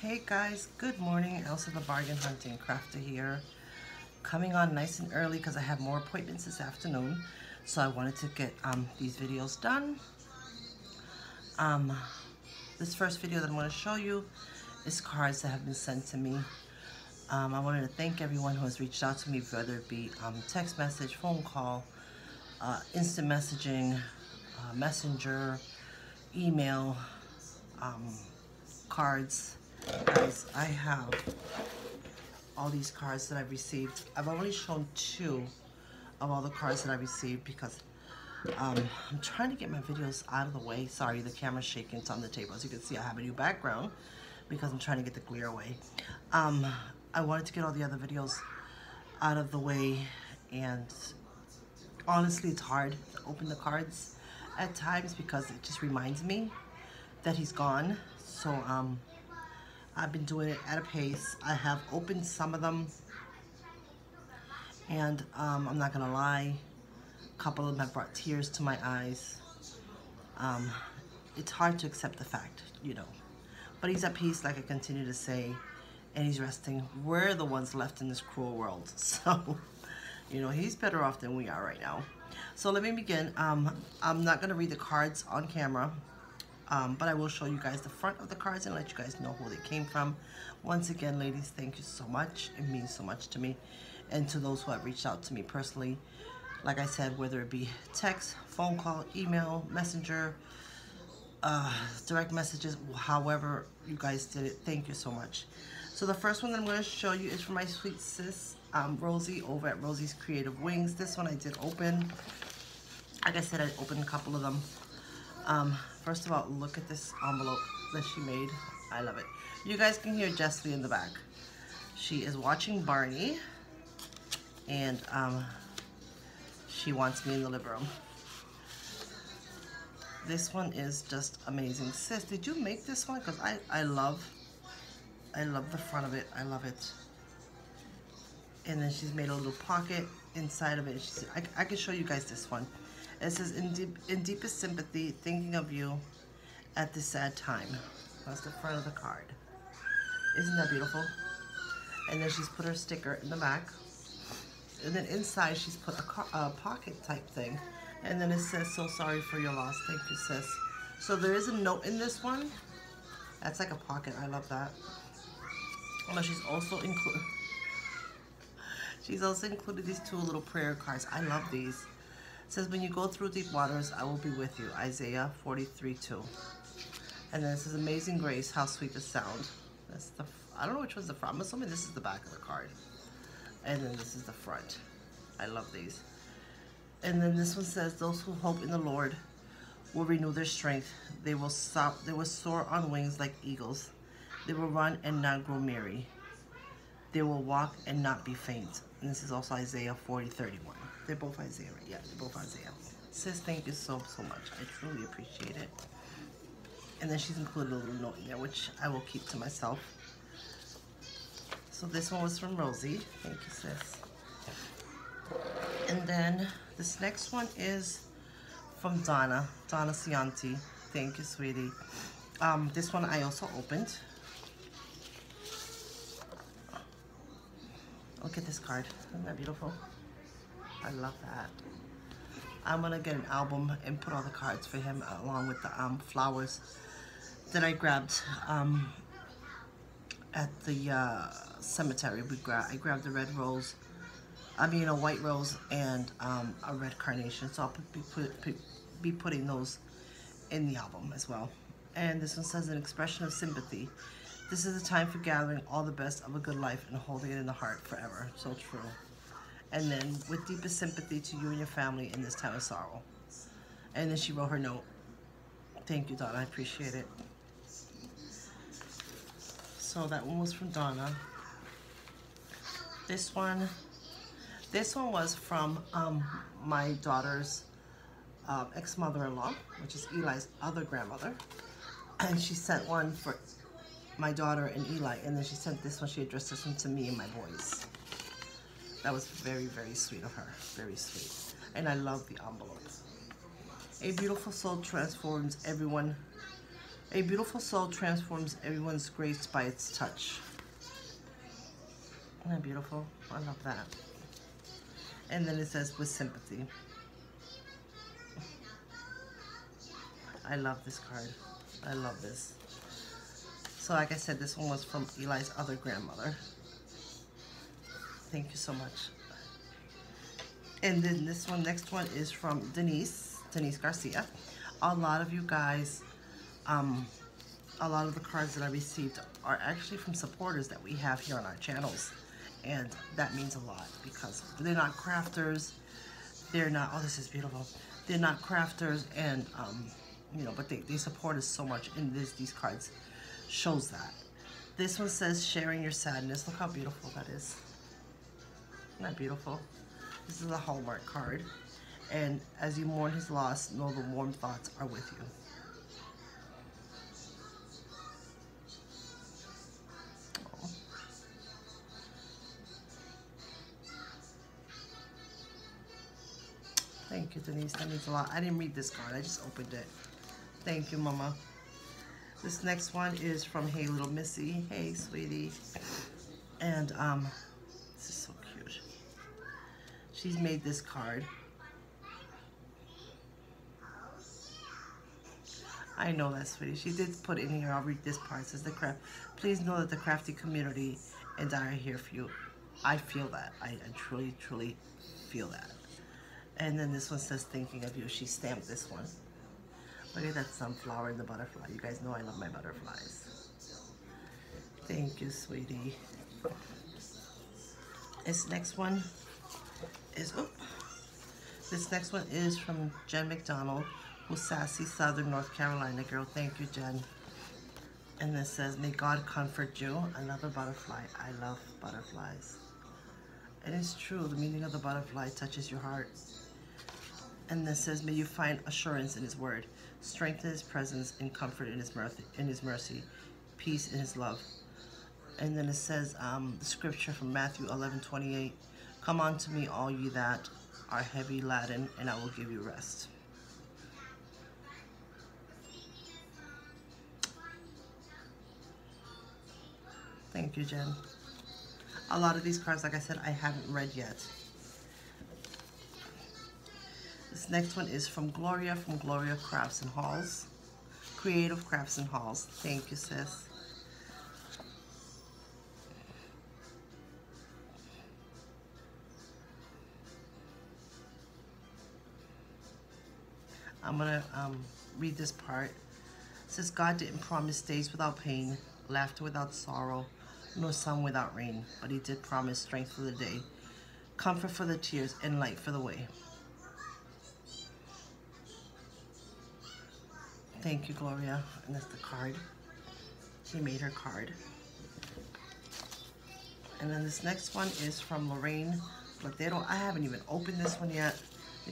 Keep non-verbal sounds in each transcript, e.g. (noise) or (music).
Hey guys, good morning. Elsa the Bargain Hunting Crafter here. Coming on nice and early because I have more appointments this afternoon. So I wanted to get um, these videos done. Um, this first video that I'm going to show you is cards that have been sent to me. Um, I wanted to thank everyone who has reached out to me, whether it be um, text message, phone call, uh, instant messaging, uh, messenger, email, um, cards. Guys, I have all these cards that I've received. I've only shown two of all the cards that I received because um, I'm trying to get my videos out of the way. Sorry, the camera's shaking. It's on the table. As you can see, I have a new background because I'm trying to get the glare away. Um, I wanted to get all the other videos out of the way and honestly, it's hard to open the cards at times because it just reminds me that he's gone. So, um, I've been doing it at a pace. I have opened some of them and um, I'm not gonna lie, a couple of them have brought tears to my eyes. Um, it's hard to accept the fact, you know. But he's at peace, like I continue to say, and he's resting. We're the ones left in this cruel world. (laughs) So, you know, he's better off than we are right now. So let me begin. Um, I'm not gonna read the cards on camera. Um, but I will show you guys the front of the cards and let you guys know who they came from. Once again, ladies, thank you so much. It means so much to me. And to those who have reached out to me personally, like I said, whether it be text, phone call, email, messenger, uh, direct messages, however you guys did it, thank you so much. So the first one that I'm going to show you is from my sweet sis, um, Rosie, over at Rosie's Creative Wings. This one I did open. Like I said, I opened a couple of them. Um, first of all, look at this envelope that she made. I love it. You guys can hear Jessie in the back. She is watching Barney, and um, she wants me in the living room. This one is just amazing. Sis, did you make this one? Because I, I love, I love the front of it. I love it. And then she's made a little pocket inside of it. I, I can show you guys this one. It says, in, deep, in deepest sympathy, thinking of you at this sad time. That's the front of the card. Isn't that beautiful? And then she's put her sticker in the back. And then inside she's put a, a pocket type thing. And then it says, so sorry for your loss. Thank you, sis. So there is a note in this one. That's like a pocket. I love that. But she's also included. (laughs) She's also included these two little prayer cards. I love these. Says, when you go through deep waters, I will be with you. Isaiah 43, 2. And then it says, amazing grace, how sweet the sound. That's the, I don't know which one's the front. I'm assuming this is the back of the card. And then this is the front. I love these. And then this one says, those who hope in the Lord will renew their strength. They will stop, they will soar on wings like eagles. They will run and not grow weary. They will walk and not be faint. And this is also Isaiah 40, 31. They're both Isaiah, right? Yeah, they're both Isaiah. Sis, thank you so, so much. I truly appreciate it. And then she's included a little note in there, which I will keep to myself. So this one was from Rosie. Thank you, sis. And then this next one is from Donna, Donna Cianti. Thank you, sweetie. Um, this one I also opened. Look at this card. Isn't that beautiful? I love that. I'm gonna get an album and put all the cards for him along with the um, flowers that I grabbed um, at the uh, cemetery. We gra I grabbed the red rose, I mean a white rose and um, a red carnation. So I'll be, put, be putting those in the album as well. And this one says an expression of sympathy. This is a time for gathering all the best of a good life and holding it in the heart forever. So true. And then with deepest sympathy to you and your family in this time of sorrow. And then she wrote her note. Thank you, Donna. I appreciate it. So that one was from Donna. This one, this one was from um, my daughter's uh, ex-mother-in-law, which is Eli's other grandmother. And she sent one for my daughter and Eli, and then she sent this one, she addressed this one to me and my boys. That was very, very sweet of her. Very sweet. And I love the envelope. A beautiful soul transforms everyone A beautiful soul transforms everyone's grace by its touch. Isn't that beautiful? I love that. And then it says with sympathy. I love this card. I love this. So like I said, this one was from Eli's other grandmother. Thank you so much. And then this one, next one is from Denise, Denise Garcia. A lot of you guys, um, a lot of the cards that I received are actually from supporters that we have here on our channels. And that means a lot because they're not crafters. They're not, oh, this is beautiful. They're not crafters and, um, you know, but they, they support us so much And this, these cards shows that. This one says sharing your sadness. Look how beautiful that is. Isn't that beautiful? This is a Hallmark card. And as you mourn his loss, know the warm thoughts are with you. Thank you, Denise. That means a lot. I didn't read this card. I just opened it. Thank you, Mama. This next one is from Hey Little Missy. Hey, sweetie. And um, this is so cute. She's made this card. I know that, sweetie. She did put in here, I'll read this part. It says the craft. Please know that the crafty community and I are here for you. I feel that. I, I truly, truly feel that. And then this one says thinking of you. She stamped this one. Look at that sunflower and the butterfly. You guys know I love my butterflies. Thank you, sweetie. This next one is, oh, this next one is from Jen McDonald, who's sassy Southern North Carolina girl. Thank you, Jen. And this says, may God comfort you. Another butterfly. I love butterflies. It is true, the meaning of the butterfly touches your heart. And this says, may you find assurance in his word, strength in his presence, and comfort in his mercy, in his mercy peace in his love. And then it says, um, the scripture from Matthew 11, 28, come unto me all ye that are heavy laden, and I will give you rest. Thank you, Jen. A lot of these cards, like I said, I haven't read yet. This next one is from Gloria from Gloria Crafts and Hauls. Creative Crafts and Hauls. Thank you, sis. I'm going to um, read this part. Says, God didn't promise days without pain, laughter without sorrow, nor sun without rain, but he did promise strength for the day, comfort for the tears, and light for the way. Thank you, Gloria. And that's the card. She made her card. And then this next one is from Lorraine Platero. I haven't even opened this one yet.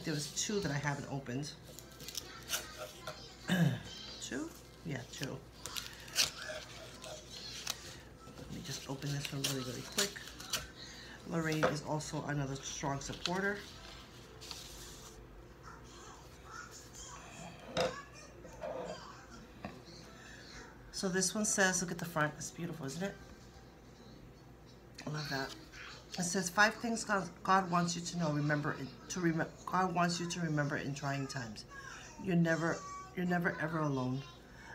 There was two that I haven't opened. Two? Yeah, two. Let me just open this one really, really quick. Lorraine is also another strong supporter. So this one says, look at the front, it's beautiful, isn't it? I love that. It says five things God, God wants you to know. Remember to remember. God wants you to remember in trying times. You're never, you're never ever alone.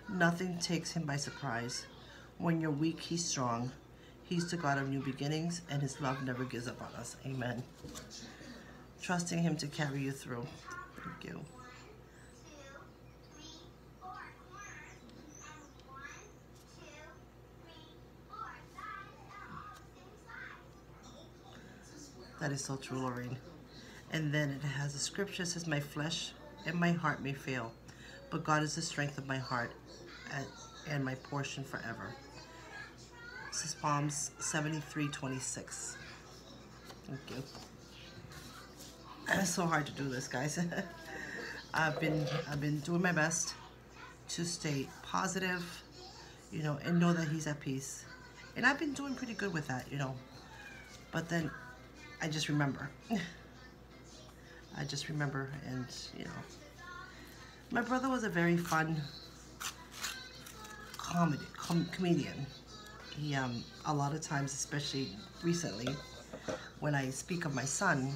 Nothing takes Him by surprise. When you're weak, He's strong. He's the God of new beginnings, and His love never gives up on us. Amen. Trusting Him to carry you through. Thank you. That is so true, Lorraine. And then it has a scripture says, My flesh and my heart may fail, but God is the strength of my heart and, my portion forever. This is Psalms 73, 26. Thank you. (clears throat) It's so hard to do this, guys. (laughs) I've been I've been doing my best to stay positive, you know, and know that he's at peace. And I've been doing pretty good with that, you know. But then I just remember. (laughs) I just remember and, you know. My brother was a very fun, comedy com comedian. He um a lot of times, especially recently, when I speak of my son,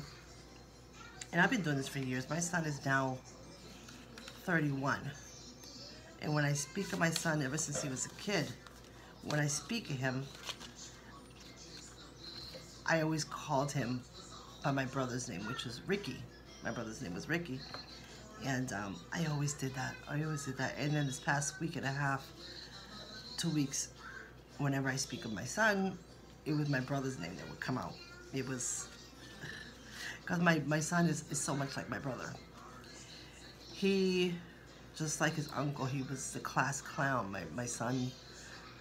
and I've been doing this for years. My son is now 31. And when I speak of my son ever since he was a kid, when I speak of him, I always called him by my brother's name, which was Ricky. My brother's name was Ricky. And um, I always did that. I always did that. And then this past week and a half, two weeks, whenever I speak of my son, it was my brother's name that would come out. It was, because my, my son is, is so much like my brother. He, just like his uncle, he was the class clown. My, my son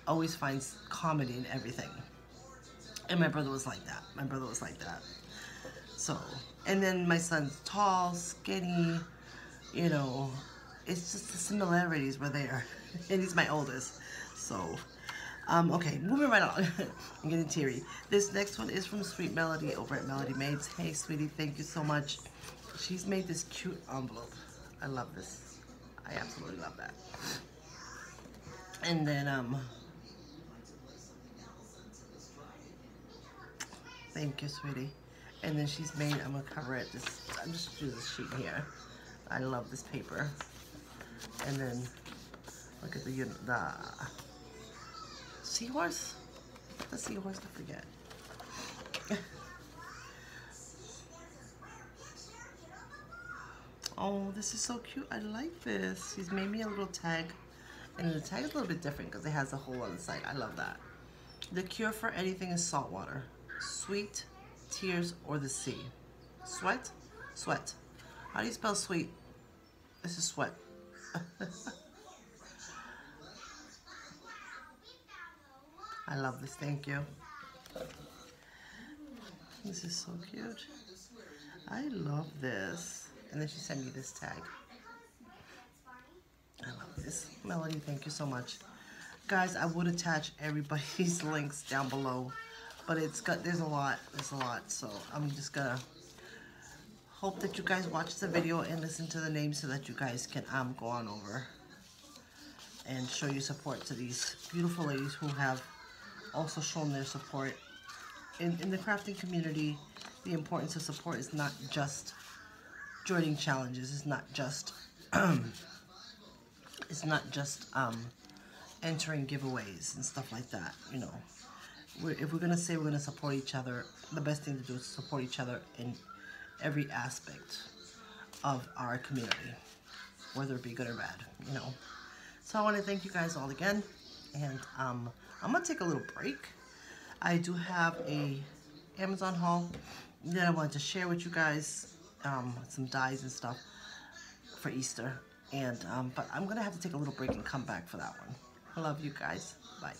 always finds comedy in everything. And my brother was like that. My brother was like that. So, and then my son's tall, skinny, you know, it's just the similarities were there. (laughs) and he's my oldest. So, um, okay, moving right on. (laughs) I'm getting teary. This next one is from Sweet Melody over at Melody Maids. Hey, sweetie, thank you so much. She's made this cute envelope. I love this. I absolutely love that. And then, um, Thank you, sweetie. And then she's made, I'm gonna cover it, this, I'm just do this sheet here. I love this paper. And then, look at the, the seahorse? The seahorse, I forget. (laughs) oh, this is so cute. I like this. He's made me a little tag. And the tag is a little bit different because it has a hole on the side. I love that. The cure for anything is salt water sweet, tears, or the sea. Sweat? Sweat. How do you spell sweet? This is sweat. (laughs) I love this, thank you. This is so cute. I love this. And then she sent me this tag. I love this. Melody, thank you so much. Guys, I would attach everybody's (laughs) links down below but it's got, there's a lot, there's a lot, so I'm just gonna hope that you guys watch the video and listen to the names so that you guys can um, go on over and show your support to these beautiful ladies who have also shown their support. In, in the crafting community, the importance of support is not just joining challenges, it's not just, (clears throat) it's not just um, entering giveaways and stuff like that, you know we're, if we're going to say we're going to support each other, the best thing to do is support each other in every aspect of our community, whether it be good or bad, you know. So I want to thank you guys all again, and um, I'm going to take a little break. I do have a Amazon haul that I wanted to share with you guys, um, some dies and stuff for Easter, and um, but I'm going to have to take a little break and come back for that one. I love you guys. Bye.